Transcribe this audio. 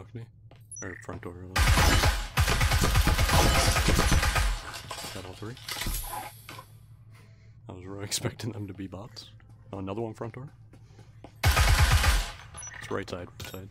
balcony. Or front door. Really. Got all three. I was really expecting them to be bots. Oh, another one front door. It's right side, right side.